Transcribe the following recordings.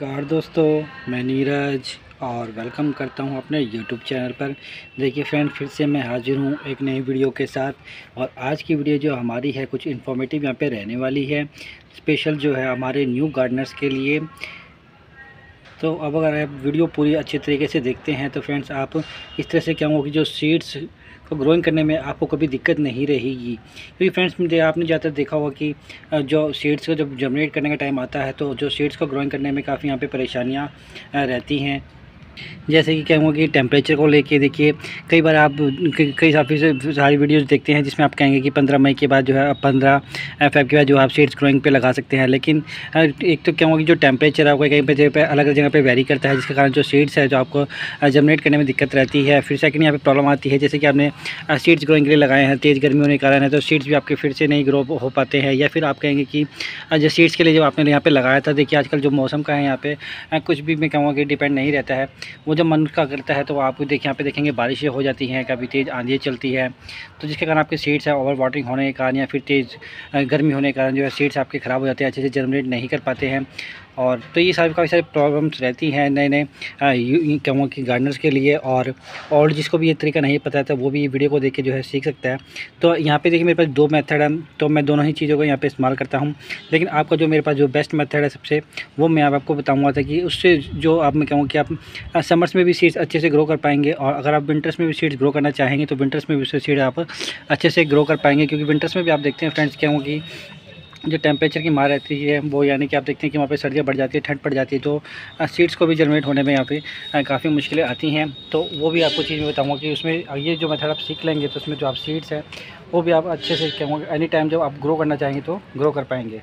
नमस्कार दोस्तों, मैं नीरज और वेलकम करता हूँ अपने यूट्यूब चैनल पर। देखिए फ्रेंड फिर से मैं हाजिर हूँ एक नई वीडियो के साथ। और आज की वीडियो जो हमारी है, कुछ इन्फॉर्मेटिव यहाँ पे रहने वाली है। स्पेशल जो है हमारे न्यू गार्डनर्स के लिए। तो अब अगर आप वीडियो पूरी अच्छे तरीके से देखते हैं तो फ्रेंड्स आप इस तरह से क्या होगी जो सीड्स को ग्रोइंग करने में आपको कभी दिक्कत नहीं रहेगी। क्योंकि फ्रेंड्स आपने ज़्यादातर देखा होगा कि जो सीड्स को जब जनरेट करने का टाइम आता है तो जो सीड्स को ग्रोइंग करने में काफ़ी यहाँ पे परेशानियाँ रहती हैं। जैसे कि क्या हुआ कि टेम्परेचर को लेके देखिए, कई बार आप कई काफ़ी सारी वीडियोस देखते हैं जिसमें आप कहेंगे कि पंद्रह मई के बाद जो है आप पंद्रह एफ़ के बाद जो आप सीड्स ग्रोइंग पे लगा सकते हैं। लेकिन एक तो क्या होगा कि जो टेम्परेचर है कहीं पर जगह पे अलग अलग जगह पे वेरी करता है, जिसके कारण जो सीड्स है, जो आपको जमनेट करने में दिक्कत रहती है। फिर सेकंड यहाँ पर प्रॉब्लम आती है, जैसे कि आपने सीड्स ग्रोइंग के लिए लगाए हैं, तेज़ गर्मी होने के कारण है तो सीड्स भी आपके फिर से नहीं ग्रो हो पाते हैं। या फिर आप कहेंगे कि जो सीड्स के लिए जो आपने यहाँ पर लगाया था, देखिए आजकल जो मौसम का है यहाँ पर कुछ भी मैं कहूँगा कि डिपेंड नहीं रहता है। वो जब मन का करता है तो आप देखिए, यहाँ पे देखेंगे बारिशें हो जाती हैं, कभी तेज़ आंधी चलती है। तो जिसके कारण आपके सीट्स है ओवर वाटरिंग होने के कारण या फिर तेज़ गर्मी होने के कारण जो है, सीट्स आपके ख़राब हो जाते हैं, अच्छे से जर्मिनेट नहीं कर पाते हैं। और तो ये सारी काफ़ी सारी प्रॉब्लम्स रहती हैं नए नए कहूँ कि गार्डनर्स के लिए और और जिसको भी ये तरीका नहीं पता था वो भी ये वीडियो को देख के जो है सीख सकता है। तो यहाँ पे देखिए मेरे पास दो मेथड है तो मैं दोनों ही चीज़ों को यहाँ पे इस्तेमाल करता हूँ। लेकिन आपका जो मेरे पास जो बेस्ट मेथड है सबसे, वो मैं आप, आपको बताऊँगा था कि उससे जो आप, मैं कहूँ कि आप समर्स में भी सीड्स अच्छे से ग्रो कर पाएँगे और अगर आप विंटर्स में भी सीड्स ग्रो करना चाहेंगे तो विंटर्स में भी उससे सीड आप अच्छे से ग्रो कर पाएँगे, क्योंकि विंटर्स में भी आप देखते हैं फ्रेंड्स क्या कि जो टेम्परेचर की मार रहती है, वो यानी कि आप देखते हैं कि वहाँ पे सर्दियाँ बढ़ जाती है, ठंड पड़ जाती है तो सीड्स को भी जनरेट होने में यहाँ पे काफ़ी मुश्किलें आती हैं। तो वो भी आपको चीज़ मैं बताऊँगा कि उसमें ये जो मेथड आप सीख लेंगे तो उसमें जो आप सीड्स हैं, वो भी आप अच्छे से कहूँगा एनी टाइम जब आप ग्रो करना चाहेंगे तो ग्रो कर पाएँगे।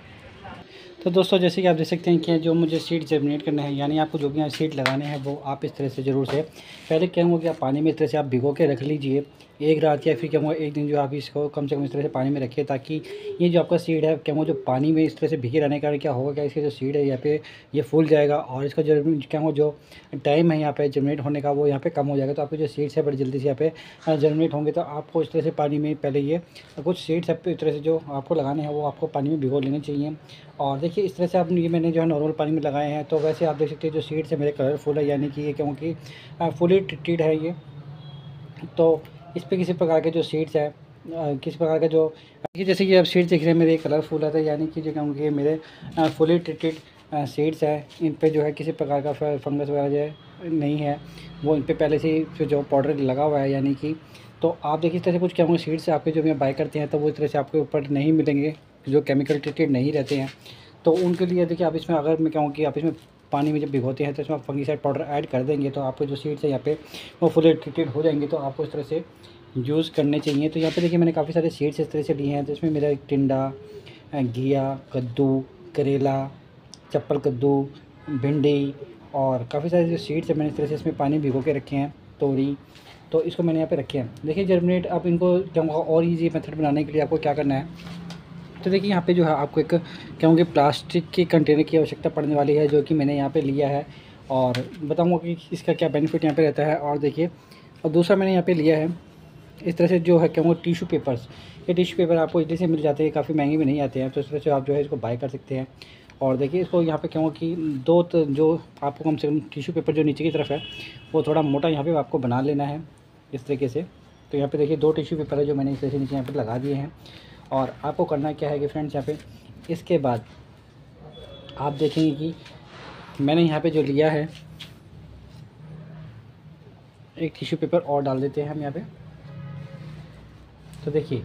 तो दोस्तों, जैसे कि आप देख सकते हैं कि जो मुझे सीड जर्मिनेट करना है, यानी आपको जो भी यहाँ सीड लगाने हैं, वो आप इस तरह से ज़रूर से, पहले कहूँगा कि आप पानी में इस तरह से आप भिगो के रख लीजिए एक रात या फिर क्या एक दिन जो आप इसको कम से कम इस तरह से पानी में रखिए ताकि ये जो आपका सीड है क्या जो पानी में इस तरह से भिगे रहने का क्या होगा, क्या इसके जो सीड है यहाँ पे ये फूल जाएगा और इसका जो क्या हुआ जो टाइम है यहाँ पे जनरेट होने का वो यहाँ पे कम हो जाएगा। तो आपके जो सीड्स है बड़ी जल्दी से यहाँ पे जनरेट होंगे। तो आपको इस तरह से पानी में पहले ये कुछ सीड्स है इस तरह से जो आपको लगाने हैं वो आपको पानी में भिगो लेने चाहिए। और देखिए इस तरह से आप ये मैंने जो है नॉर्मल पानी में लगाए हैं। तो वैसे आप देख सकते हैं जो सीड्स है मेरे कलरफुल है, यानी कि ये क्योंकि फुली ट्रीटेड है ये। तो इस पर किसी प्रकार के जो सीड्स है किसी प्रकार का जो जैसे कि आप सीड्स देख रहे हैं, मेरे कलरफुल है, यानी कि जो क्योंकि मेरे फुली ट्रीटेड सीड्स है। इन पर जो है किसी प्रकार का फंगस वगैरह जो है, नहीं है। वो इन पर पहले से ही जो पाउडर लगा हुआ है, यानी कि तो आप देखिए इस तरह से कुछ क्या होंगे सीड्स आपके जो मैं बाई करते हैं तो वो इस तरह से आपके ऊपर नहीं मिलेंगे, जो केमिकल ट्रीटेड नहीं रहते हैं। तो उनके लिए देखिए आप इसमें अगर मैं कहूँ कि आप इसमें पानी में जब भिगोते हैं तो इसमें फंगीसाइड पाउडर ऐड कर देंगे तो आपके जो सीड्स है यहाँ पे वो फुली ट्रीटेड हो जाएँगे तो आपको इस तरह से यूज़ करने चाहिए। तो यहाँ पे देखिए मैंने काफ़ी सारे सीड्स इस तरह से लिए हैं तो इसमें मेरा टिंडा घिया, कद्दू, करेला, चप्पल कद्दू, भिंडी और काफ़ी सारे जो सीड्स हैं मैंने इस तरह से इसमें पानी भिगो के रखे हैं, तोरी तो इसको मैंने यहाँ पे रखे हैं। देखिए जर्मिनेट आप इनको क्या और ईजी मेथड बनाने के लिए आपको क्या करना है तो देखिए, यहाँ पे जो है आपको एक, क्या प्लास्टिक के कंटेनर की आवश्यकता पड़ने वाली है, जो कि मैंने यहाँ पे लिया है। और बताऊँगा कि इसका क्या बेनिफिट यहाँ पे रहता है। और देखिए, और दूसरा मैंने यहाँ पे लिया है, इस तरह से जो है, क्या टिशू पेपर्स ये टिशू पेपर आपको इधर से मिल जाते हैं, काफ़ी महँगे भी नहीं आते हैं तो इस तरह से आप जो है, इसको बाई कर सकते हैं। और देखिए, इसको यहाँ पे क्या हुआ कि दो जो आपको कम से कम टिशू पेपर जो नीचे की तरफ़ है, वो थोड़ा मोटा यहाँ पे आपको बना लेना है, इस तरीके से। तो यहाँ पे देखिए, दो टिश्यू पेपर है जो मैंने इस तरह से नीचे यहाँ पे लगा दिए हैं। और आपको करना क्या है कि फ्रेंड्स यहाँ पे इसके बाद आप देखेंगे कि मैंने यहाँ पे जो लिया है, एक टिश्यू पेपर और डाल देते हैं हम यहाँ पे। तो देखिए,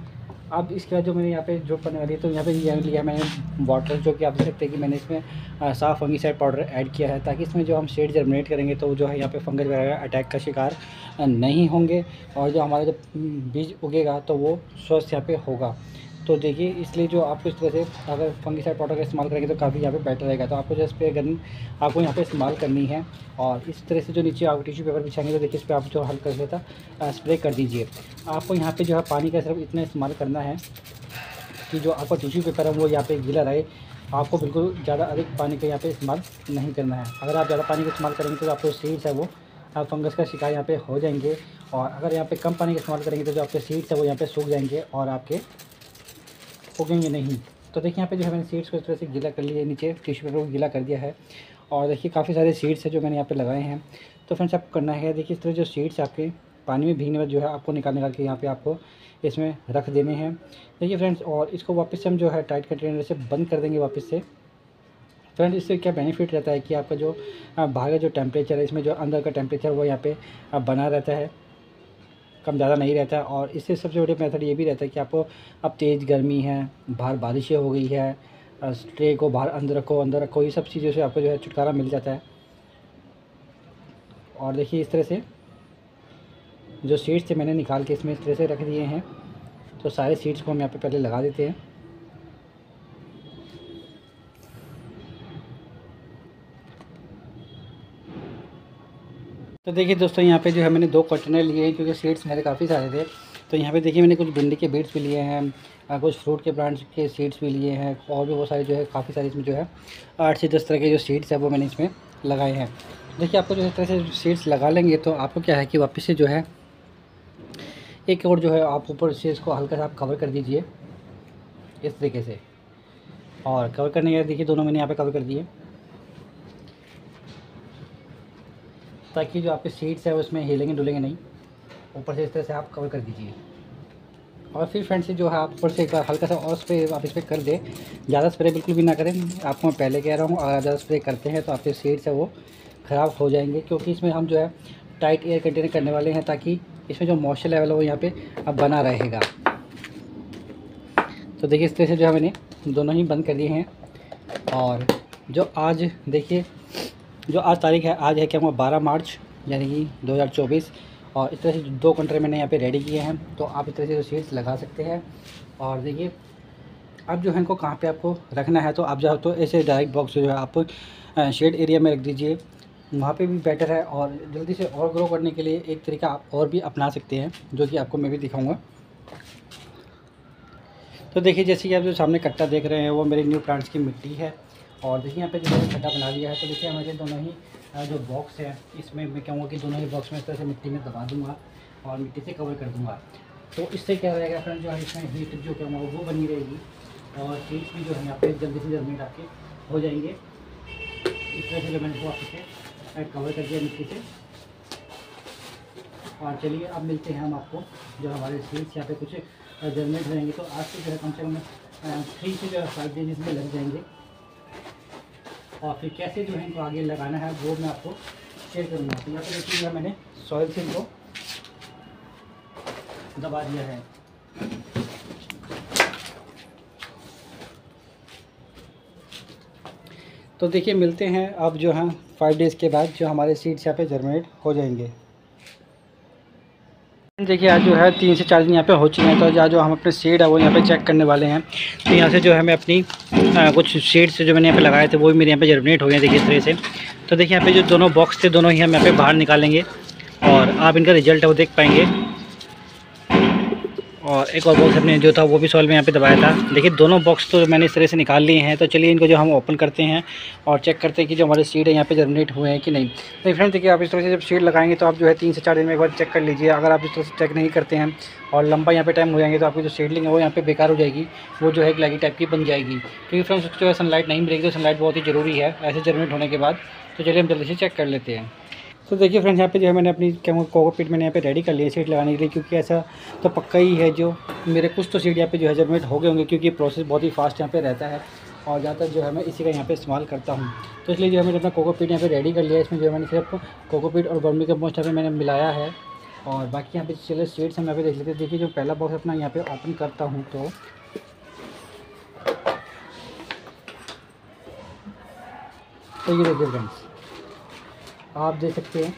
अब इसके बाद जो मैंने यहाँ पे जो करने वाली है तो यहाँ पे यहाँ लिया मैंने वाटर जो कि आप देख सकते हैं कि मैंने इसमें साफ़ फंगीसाइड पाउडर ऐड किया है, ताकि इसमें जो हम शेड जर्मिनेट करेंगे तो जो है यहाँ पे फंगस वगैरह अटैक का शिकार नहीं होंगे, और जो हमारा जब बीज उगेगा तो वो स्वस्थ यहाँ पे होगा। तो देखिए, इसलिए जो आपको इस तरह से अगर फंगिसाइड पाउडर का इस्तेमाल करेंगे तो काफ़ी यहाँ पे बेटर रहेगा। तो आपको जो स्प्रे गन आपको यहाँ पे इस्तेमाल करनी है और इस तरह से जो नीचे आप टिश्यू पेपर बिछाएँगे तो देखिए इस पर आप जो हल्का सा स्प्रे कर दीजिए। आपको यहाँ पर जो है पानी का सिर्फ़ इतना इस्तेमाल करना है कि जो आपका टिश्यू पेपर है, वो यहाँ पर गीला रहे। आपको बिल्कुल ज़्यादा अधिक पानी का यहाँ पे इस्तेमाल नहीं करना है। अगर आप ज़्यादा पानी का इस्तेमाल करेंगे तो आपको सीड्स है वो फंगस का शिकार यहाँ पे हो जाएँगे। और अगर यहाँ पे कम पानी का इस्तेमाल करेंगे तो जो आपके सीड्स है, वो यहाँ पे सूख जाएँगे और आपके उगेंगे नहीं। तो देखिए यहाँ पे जो है मैंने सीड्स को इस तरह से गीला कर लिया, नीचे टिश्यू पेपर को गीला कर दिया है। और देखिए काफ़ी सारे सीड्स हैं जो मैंने यहाँ पे लगाए हैं। तो फ्रेंड्स आपको करना है, देखिए इस तरह जो सीड्स आपके पानी में भीगने बाद जो है, आपको निकाल निकाल के यहाँ पे आपको इसमें रख देने हैं। देखिए फ्रेंड्स और इसको वापस से हम जो है टाइट कंटेनर से बंद कर देंगे वापस से। फ्रेंड इससे क्या बेनिफिट रहता है कि आपका जो बाहर का जो टेम्परेचर है, इसमें जो अंदर का टेम्परेचर वो यहाँ पे बना रहता है। कम ज़्यादा नहीं रहता है। और इससे सबसे बड़े मेथड ये भी रहता है कि आपको, अब तेज़ गर्मी है, बाहर बारिशें हो गई है ट्रे को बाहर अंदर रखो अंदर रखो, ये सब चीज़ों से आपको जो है छुटकारा मिल जाता है। और देखिए इस तरह से, जो सीड्स थे मैंने निकाल के इसमें इस तरह से रख दिए हैं तो सारे सीड्स को हम यहाँ पर पहले लगा देते हैं। तो देखिए दोस्तों, यहाँ पे जो है मैंने दो कंटेनर लिए हैं, क्योंकि सीड्स मेरे काफ़ी सारे थे। तो यहाँ पे देखिए मैंने कुछ भिंडी के बीड्स भी लिए हैं कुछ फ्रूट के प्लांट्स के सीड्स भी लिए हैं, और भी बहुत सारे जो है, काफ़ी सारे इसमें जो है, आठ से दस तरह के जो सीड्स है वो मैंने इसमें लगाए हैं। देखिए, आपको जो इस तरह से सीड्स लगा लेंगे तो आपको क्या है कि वापस से जो है, एक और जो है, आप ऊपर से इसको हल्का सा आप कवर कर दीजिए, इस तरीके से। और कवर करने के बाद देखिए, दोनों मैंने यहाँ पे कवर कर दिए। ताकि जो आपके सीट्स है उसमें हिलेंगे, डुलेंगे नहीं। ऊपर से इस तरह से आप कवर कर दीजिए। और फिर फ्रेंड से जो है, आप ऊपर से एक बार हल्का सा और स्प्रे आप इस पर कर दें। ज़्यादा स्प्रे बिल्कुल भी ना करें। आपको मैं पहले कह रहा हूँ, अगर ज़्यादा स्प्रे करते हैं तो आपके सीट्स है, वो ख़राब हो जाएँगे। क्योंकि इसमें हम जो है टाइट एयर कंटेनर करने वाले हैं, ताकि इसमें जो मॉइस्चर लेवल है, वो यहाँ पे अब बना रहेगा। तो देखिए, इस तरह से जो है, मैंने दोनों ही बंद कर दिए हैं। और जो आज, देखिए जो आज तारीख है, आज है क्या हुआ, बारह मार्च, यानी कि 2024 और इस तरह से दो कंट्रे मैंने यहाँ पे रेडी किए हैं तो आप इस तरह से जो सीड्स लगा सकते हैं। और देखिए, अब जो है इनको कहाँ पे आपको रखना है तो आप जाओ तो ऐसे डायरेक्ट बॉक्स जो है आप शेड एरिया में रख दीजिए। वहाँ पे भी बेटर है, और जल्दी से और ग्रो करने के लिए एक तरीका आप और भी अपना सकते हैं, जो कि आपको मैं भी दिखाऊँगा। तो देखिए, जैसे कि आप जो सामने कट्टा देख रहे हैं, वो मेरे न्यू प्लांट्स की मिट्टी है। और देखिए यहाँ पे जो मैंने खड्डा बना लिया है तो देखिए हमारे दोनों ही जो बॉक्स है, इसमें मैं कहूँगा कि दोनों ही बॉक्स में इस तरह से मिट्टी में दबा दूँगा और मिट्टी से कवर कर दूँगा। तो इससे क्या रहेगा फ्रेंड जो है इसमें हीट जो कहूँगा वो बनी रहेगी और सीट्स भी जो है यहाँ पे जल्दी से जल्दी आपके हो जाएँगे। इस तरह से जो मैंने वापस से कवर कर दिया मिट्टी से। और चलिए अब मिलते हैं हम आपको, जो हमारे सीट्स यहाँ पे कुछ जर्मेट रहेंगे। तो आज से जो है कम से कम थ्री से जो है फाइव डेज़ इसमें लग जाएँगे। और फिर कैसे जो है इनको आगे लगाना है, वो मैं आपको शेयर करूँगा। तो यहाँ पर देखिए मैंने सॉइल से इनको दबा दिया है। तो देखिए, मिलते हैं अब जो है फाइव डेज़ के बाद जो हमारे सीड्स यहाँ पे जर्मिनेट हो जाएँगे। देखिए आज जो है तीन से चार दिन यहाँ पे हो चुके हैं तो आज जो हम अपने सीड है वो यहाँ पे चेक करने वाले हैं। तो यहाँ से जो है मैं अपनी आ, कुछ सीड्स जो मैंने यहाँ पे लगाए थे वो भी मेरे यहाँ पे जर्मिनेट हो गए देखिए इस तरह से। तो देखिए यहाँ पे जो दोनों बॉक्स थे दोनों ही हम यहाँ पे बाहर निकालेंगे और आप इनका रिज़ल्ट है वो देख पाएँगे। और एक और बॉक्स अपने जो था वो भी सॉल में यहाँ पे दबाया था। देखिए, दोनों बॉक्स तो मैंने इस तरह से निकाल लिए हैं। तो चलिए इनको जो हम ओपन करते हैं और चेक करते हैं कि जो हमारे सीड है यहाँ पे जर्मिनेट हुए हैं कि नहीं। तो फ्रेंड देखिए, आप इस तरह से जब सीड लगाएँगे तो आप जो है तीन से चार दिन में एक बार चेक कर लीजिए। अगर आप इस तरह से चेक नहीं करते हैं और लंबा यहाँ पे टाइम हो जाएँगे तो आपकी जो सीडलिंग है वो यहाँ पे बेकार हो जाएगी। वो जो है ग्लैगी टाइप की बन जाएगी। क्योंकि फ्रेंड्स जो है सनलाइट नहीं मिलेगी तो सनलाइट बहुत ही ज़रूरी है। ऐसे जर्मिनेट होने के बाद। तो चलिए हम जल्दी से चेक कर लेते हैं। तो देखिए फ्रेंड्स यहाँ पे जो है मैंने अपनी कोकोपीट मैंने यहाँ पे रेडी कर लिया सीट लगाने के लिए क्योंकि ऐसा तो पक्का ही है जो मेरे कुछ तो सीट यहाँ पे जो है जर्मिनेट हो गए होंगे क्योंकि प्रोसेस बहुत ही फास्ट यहाँ पे रहता है और ज़्यादातर जो है मैं इसी का यहाँ पे इस्तेमाल करता हूँ तो इसलिए जो है मैंने अपना कोकोपीट यहाँ पे रेडी कर लिया इसमें जो है मैंने सिर्फ़ कोकोपीट और बर्मी का पोस्ट यहाँ मैंने मिलाया है और बाकी यहाँ पे चले सीट्स हम यहाँ पे देख लेते हैं देखिए जो पहला बॉक्स अपना यहाँ पे ओपन करता हूँ तो तो ये देखिए फ्रेंड्स आप देख सकते हैं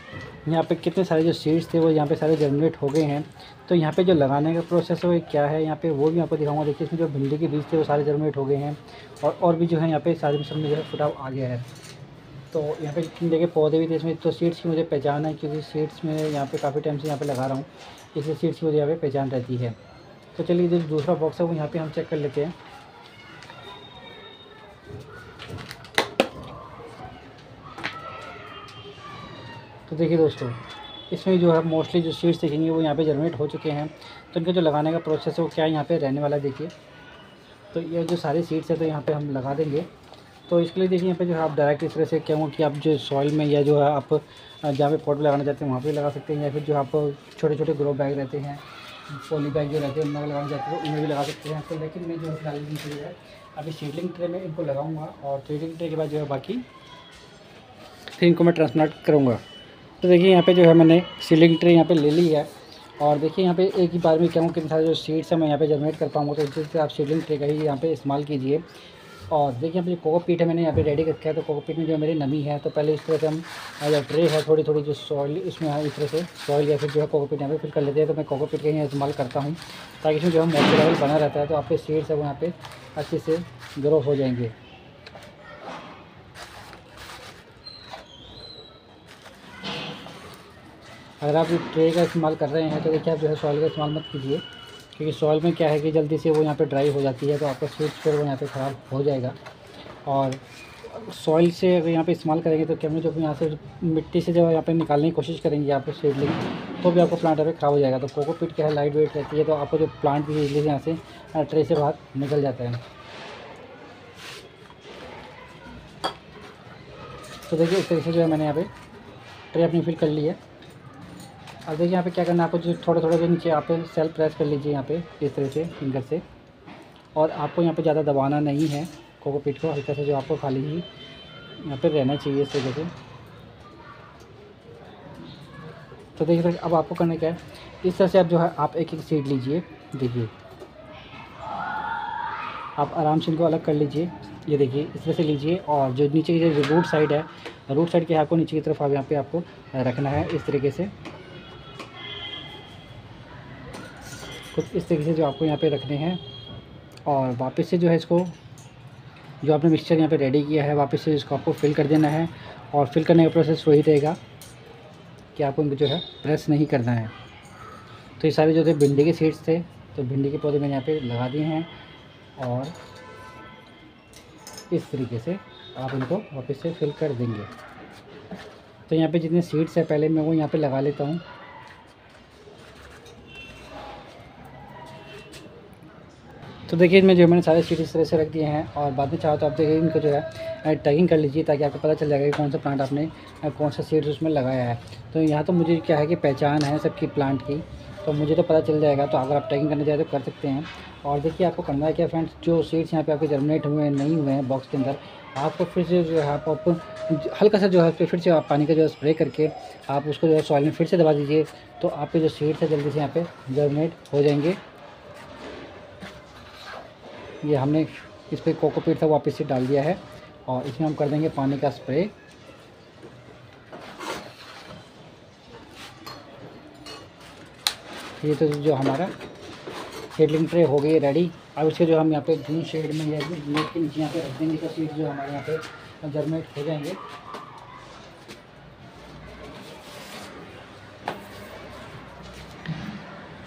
यहाँ पे कितने सारे जो सीड्स थे वो यहाँ पे सारे जर्मिनेट हो गए हैं तो यहाँ पे जो लगाने का प्रोसेस है वो क्या है यहाँ पे वो भी आपको दिखाऊँगा देखिए इसमें जो भिंडी के बीज थे वो सारे जर्मिनेट हो गए हैं और और भी जो है यहाँ पे सारे सब में जो है फुटाव आ गया है तो यहाँ पे देखिए पौधे भी थे इसमें तो सीड्स की मुझे पहचान है क्योंकि सीड्स में यहाँ पे काफ़ी टाइम से यहाँ पे लगा रहा हूँ इसलिए सीड्स की मुझे यहाँ पे पहचान रहती है तो चलिए जो दूसरा बॉक्स है वो यहाँ पे हम चेक कर लेते हैं तो देखिए दोस्तों, इसमें जो है मोस्टली जो सीड्स देखेंगे वो यहाँ पे जनरेट हो चुके हैं। तो इनका जो लगाने का प्रोसेस है वो क्या यहाँ पे रहने वाला है देखिए। तो ये जो सारे सीड्स है तो यहाँ पे हम लगा देंगे। तो इसके लिए देखिए यहाँ पे जो है आप डायरेक्ट इस तरह से क्या कि आप जो सॉइल में या जो है आप जहाँ पे पॉट लगाना चाहते हैं वहाँ पे लगा सकते हैं या फिर जो आप छोटे छोटे ग्रो बैग रहते हैं पॉली बैग जो रहते हैं उनमें लगाना चाहते हैं उनमें भी लगा सकते हैं। तो लेकिन मैं जो है फ़िलहाल अभी सीडलिंग ट्रे में इनको लगाऊँगा और सीडलिंग ट्रे के बाद जो है बाकी फिर इनको मैं ट्रांसप्लांट करूँगा। तो देखिए यहाँ पे जो है मैंने सीलिंग ट्रे यहाँ पे ले ली है। और देखिए यहाँ पे एक ही बार में क्या हूँ कि सारे जो सीड्स है, मैं यहाँ पे जनरेट कर पाऊँगा तो जिससे आप सीलिंग ट्रे का ही यहाँ पे इस्तेमाल कीजिए। और देखिए जो कोकोपीट है, मैंने यहाँ पे रेडी रखा है तो कोकोपीट में जो मेरी नमी है तो पहले इस तरह से हम जो ट्रे है थोड़ी थोड़ी जो सॉइल इसमें है, इस तरह से सॉइल या फिर जो है कोकोपीट यहाँ पे फिल कर लेते हैं तो मैं कोकोपीट का ही इस्तेमाल करता हूँ, ताकि इसमें जो है मॉइस्चर लेवल बना रहता है तो आपके सीड्स है, वो यहाँ पे अच्छे से ग्रो हो जाएँगे। अगर आप ट्रे का इस्तेमाल कर रहे हैं तो देखिए आप जो है सॉइल का इस्तेमाल मत कीजिए, क्योंकि सॉइल में क्या है कि जल्दी से वो यहाँ पे ड्राई हो जाती है तो आपका स्वीट फिर वो यहाँ पे ख़राब हो जाएगा। और सॉइल से अगर यहाँ पे इस्तेमाल करेंगे तो कैमरे जब यहाँ से मिट्टी से जब यहाँ पे निकालने की कोशिश करेंगे आप सीडलिंग तो भी आपको प्लांट यहाँ पे ख़राब हो जाएगा। तो कोकोपीट क्या है लाइट वेट रहती है तो आपको जो प्लांट भी इजली यहाँ से ट्रे से बाहर निकल जाता है। तो देखिए इस तरीके से जो है मैंने यहाँ पर ट्रे अपनी फिल कर ली है। अब देखिए यहाँ पे क्या करना है, आपको जो थोड़ा थोड़ा जो नीचे आप सेल्फ प्रेस कर लीजिए यहाँ पे, इस तरह से फिंगर से। और आपको यहाँ पे ज़्यादा दबाना नहीं है कोकोपीट को, हल्का से जो आपको खाली ही यहाँ पे रहना चाहिए इस तरीके से। तो देखिए अब आपको करना क्या है, इस तरह से आप जो है, आप एक एक सीड लीजिए, देखिए। आप आराम से इनको अलग कर लीजिए, ये देखिए, इस तरह से लीजिए, और जो नीचे की जो रूट साइड है रूट साइड के आपको नीचे की तरफ़ आप यहाँ पे आपको रखना है, इस तरीके से। कुछ इस तरीके से जो आपको यहाँ पे रखने हैं। और वापस से जो है इसको, जो आपने मिक्सचर यहाँ पे रेडी किया है, वापस से इसको आपको फिल कर देना है। और फिल करने का प्रोसेस वही रहेगा कि आपको इनको जो है प्रेस नहीं करना है। तो ये सारे जो थे भिंडी के सीड्स थे तो भिंडी के पौधे मैंने यहाँ पे लगा दिए हैं। और इस तरीके से आप इनको वापस से फिल कर देंगे। तो यहाँ पे जितने सीड्स हैं, पहले मैं वो यहाँ पे लगा लेता हूँ। तो देखिए इनमें जो मैंने सारे सीट इस तरह से रख दिए हैं और बाद में चाहो तो आप देखिए इनको जो है टैगिंग कर लीजिए ताकि आपको पता चल जाएगा कि कौन सा प्लांट आपने कौन सा सीड्स उसमें लगाया है। तो यहाँ तो मुझे क्या है कि पहचान है सबकी प्लांट की तो मुझे तो पता चल जाएगा। तो अगर आप टैगिंग करना चाहें तो कर सकते हैं। और देखिए आपको करना है क्या फ्रेंड्स जो सीड्स यहाँ पे आपके जर्मिनेट हुए हैं नहीं हुए हैं बॉक्स के अंदर आपको फिर से जो है आप, आप हल्का सा जो है फिर से आप पानी का जो है स्प्रे करके आप उसको जो है सॉइल में फिर से दबा दीजिए। तो आपके जो सीड्स है जल्दी से यहाँ पर जर्मिनेट हो जाएँगे। ये हमने इस पर कोकोपीट था, वापस से डाल दिया है और इसमें हम कर देंगे पानी का स्प्रे। ये तो जो हमारा हेडलिंग ट्रे हो गई रेडी अब इसके जो हम यहाँ पे ग्रीन शेड में या नेट के नीचे यहाँ पे रख देंगे तो सीट जो हमारे यहाँ पे जर्मेट हो जाएँगे।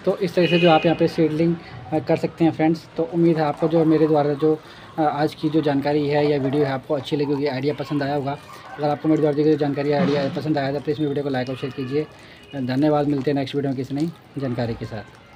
तो इस तरह से जो आप यहाँ पे सीडलिंग कर सकते हैं फ्रेंड्स तो उम्मीद है आपको जो मेरे द्वारा जो आज की जो जानकारी है या वीडियो है, आपको अच्छी लगी होगी आइडिया पसंद आया होगा. अगर आपको मेरे द्वारा जो जानकारी आइडिया पसंद आया तो प्लीज़ मेरे वीडियो को लाइक और शेयर कीजिए. धन्यवाद, मिलते हैं नेक्स्ट वीडियो में किसी नई जानकारी के साथ.